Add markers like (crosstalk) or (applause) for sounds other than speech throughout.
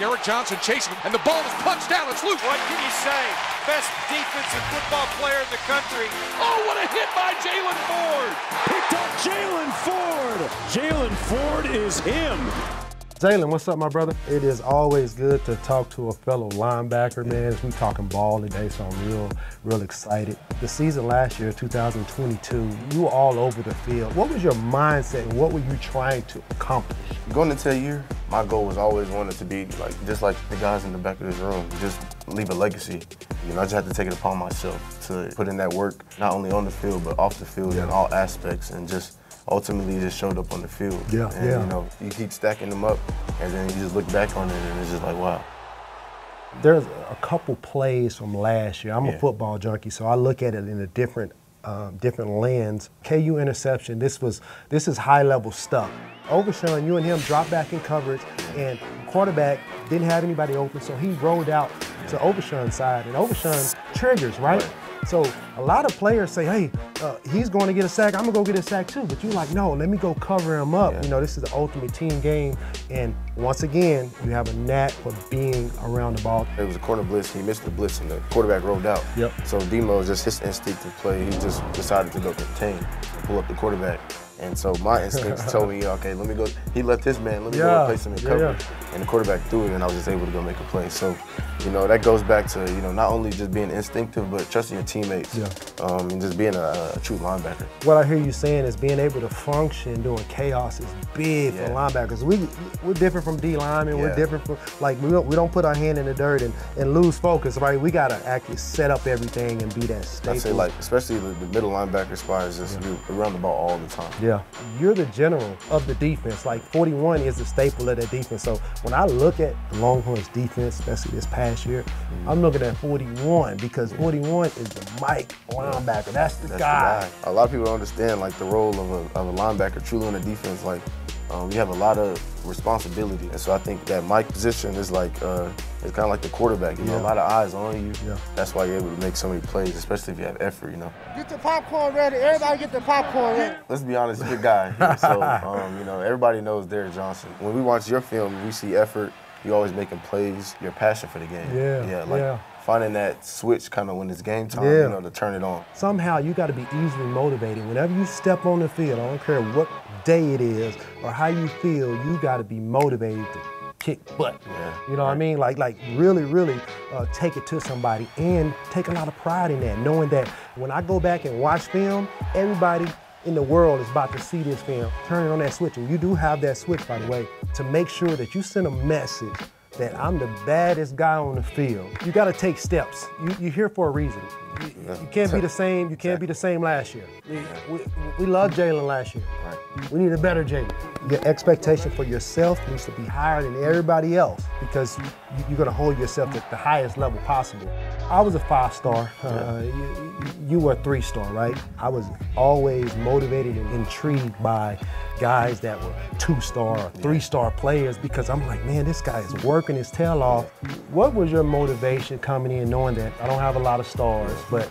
Derrick Johnson chasing him, and the ball is punched down. It's loose. What can you say? Best defensive football player in the country. Oh, what a hit by Jaylan Ford! Picked up Jaylan Ford. Jaylan Ford is him. Jaylan, what's up, my brother? It is always good to talk to a fellow linebacker, man. We're talking ball today, so I'm real, real excited. The season last year, 2022, you were all over the field. What was your mindset and what were you trying to accomplish? Going into a year, my goal was always wanted to be like just like the guys in the back of this room, just leave a legacy. You know, I just had to take it upon myself to put in that work, not only on the field but off the field yeah. in all aspects, and just ultimately just showed up on the field. Yeah, and, yeah. You know, you keep stacking them up, and then you just look back on it, and it's just like, wow. There's a couple plays from last year. I'm Yeah. a football junkie, so I look at it in a different, um, different lens. KU interception. This was this is high level stuff. Overshown, you and him dropped back in coverage, and quarterback didn't have anybody open, so he rolled out to Overshown's side, and Overshown triggers right. So a lot of players say, "Hey, uh, he's going to get a sack. I'm gonna go get a sack too." But you're like, "No, let me go cover him up." Yeah. You know, this is the ultimate team game, and once again, you have a knack for being around the ball. It was a corner blitz. He missed the blitz, and the quarterback rolled out. Yep. So Demo, just his instinct to play, he just decided to go contain, and pull up the quarterback. And so my instincts told me, (laughs) okay, let me go. He left his man. Let me Yeah, go replace him in yeah, yeah. And the quarterback threw it, and I was just able to go make a play. So, you know, that goes back to you know not only just being instinctive, but trusting your teammates. Yeah. Um, and just being a, a true linebacker. What I hear you saying is being able to function during chaos is big for linebackers. We we're different from D linemen. We're different from like we don't we don't put our hand in the dirt and, and lose focus, right? We gotta actually set up everything and be that I staple. say like, especially the, the middle linebacker spot is just around the ball all the time. Yeah, you're the general of the defense. Like 41 is the staple of that defense. So when I look at the Longhorns defense, especially this past year, Mm-hmm. I'm looking at 41 because 41 is the Mike linebacker. That's the That's guy. the guy. A lot of people don't understand like the role of a, of a linebacker truly in the defense. Like um, you have a lot of responsibility, and so I think that Mike position is like uh, it's kind of like the quarterback. You know, a lot of eyes on you. Yeah. That's why you're able to make so many plays, especially if you have effort. You know. Get the popcorn ready. Everybody get the popcorn ready. Let's be honest, you're a guy. here. (laughs) so um, you know, everybody knows Derrick Johnson. When we watch your film, we see effort. You always making plays. Your passion for the game. Yeah, Yeah. Like yeah. finding that switch kind of when it's game time. Yeah. You know, to turn it on. somehow you got to be easily motivated. Whenever you step on the field, I don't care what day it is or how you feel, you got to be motivated to kick butt. Yeah, You know what I mean? Like, like really, really uh, take it to somebody and take a lot of pride in that, knowing that when I go back and watch film, everybody in the world is about to see this film. Turning on that switch, and you do have that switch, by the way, to make sure that you send a message that I'm the baddest guy on the field. You got to take steps. You, you're here for a reason. You, you can't be the same. You can't be the same last year. We, we, we loved Jaylan last year. We need a better Jaylan. Your expectation for yourself needs to be higher than everybody else because you, you're going to hold yourself at the highest level possible. I was a five star. Uh, you, you were a three star, right? I was always motivated and intrigued by guys that were two star or three star players because I'm like, man, this guy is working his tail off. What was your motivation coming in knowing that I don't have a lot of stars, but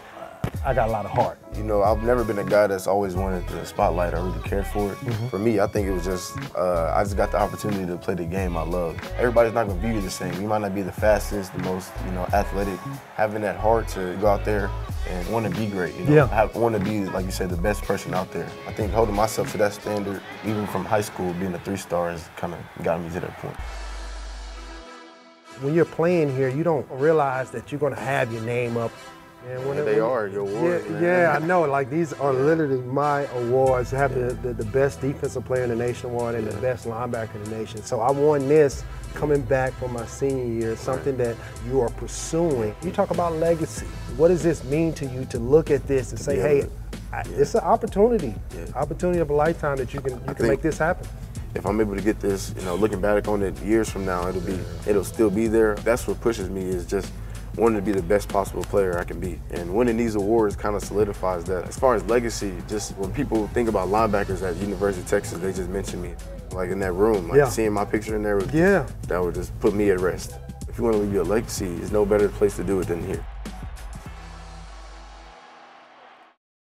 I got a lot of heart? You know, I've never been a guy that's always wanted the spotlight or really cared for it. Mm-hmm. For me, I think it was just, uh, I just got the opportunity to play the game I love. Everybody's not gonna view you the same. You might not be the fastest, the most, you know, athletic. Having that heart to go out there and want to be great, you know, Yeah. have, want to be, like you said, the best person out there. I think holding myself to that standard, even from high school, being a three star, has kind of got me to that point. when you're playing here, you don't realize that you're going to have your name up. And when Yeah, they are your awards, Yeah, man. yeah, I (laughs) know. Like these are literally my awards. To have the, the, the best defensive player in the nation award and the best linebacker in the nation. So I won this coming back from my senior year. Something that you are pursuing. You talk about legacy. What does this mean to you to look at this and say, hey, I, it's an opportunity, Yeah. opportunity of a lifetime that you can you can make this happen. if I'm able to get this, you know, looking back on it years from now, it'll be, it'll still be there. That's what pushes me is just wanting to be the best possible player I can be. And winning these awards kind of solidifies that. As far as legacy, just when people think about linebackers at University of Texas, they just mention me. Like in that room, like Yeah. seeing my picture in there, would, Yeah. that would just put me at rest. If you want to leave your legacy, there's no better place to do it than here.